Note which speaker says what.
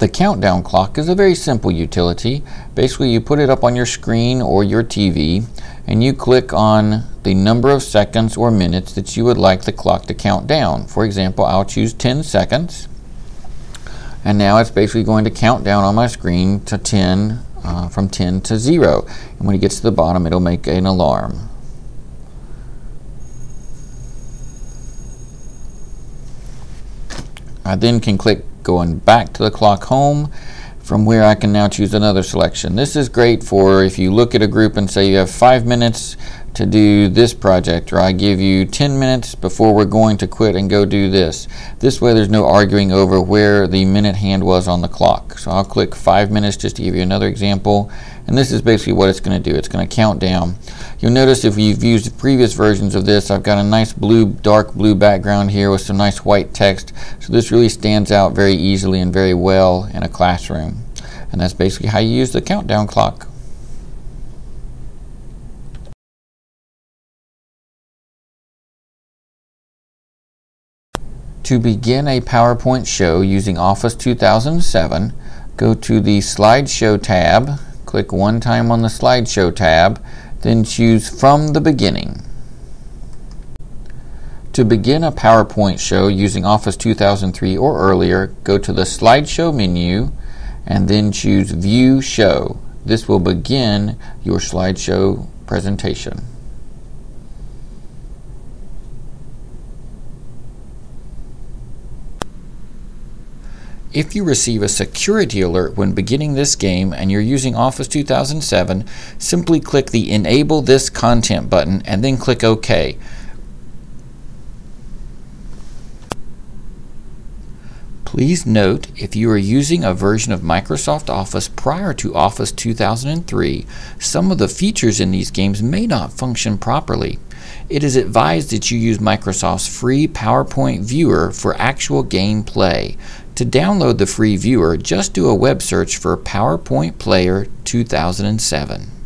Speaker 1: The countdown clock is a very simple utility. Basically, you put it up on your screen or your TV and you click on the number of seconds or minutes that you would like the clock to count down. For example, I'll choose 10 seconds and now it's basically going to count down on my screen to 10 uh, from 10 to 0 and when it gets to the bottom it'll make an alarm. I then can click going back to the clock home from where I can now choose another selection. This is great for if you look at a group and say you have five minutes to do this project or I give you 10 minutes before we're going to quit and go do this. This way there's no arguing over where the minute hand was on the clock. So I'll click five minutes just to give you another example and this is basically what it's going to do. It's going to count down. You'll notice if you've used previous versions of this I've got a nice blue dark blue background here with some nice white text so this really stands out very easily and very well in a classroom and that's basically how you use the countdown clock. To begin a PowerPoint show using Office 2007, go to the Slideshow tab, click one time on the Slideshow tab, then choose From the Beginning. To begin a PowerPoint show using Office 2003 or earlier, go to the Slideshow menu and then choose View Show. This will begin your slideshow presentation. If you receive a security alert when beginning this game and you're using Office 2007, simply click the Enable This Content button and then click OK. Please note, if you are using a version of Microsoft Office prior to Office 2003, some of the features in these games may not function properly. It is advised that you use Microsoft's free PowerPoint Viewer for actual gameplay. To download the free viewer, just do a web search for PowerPoint Player 2007.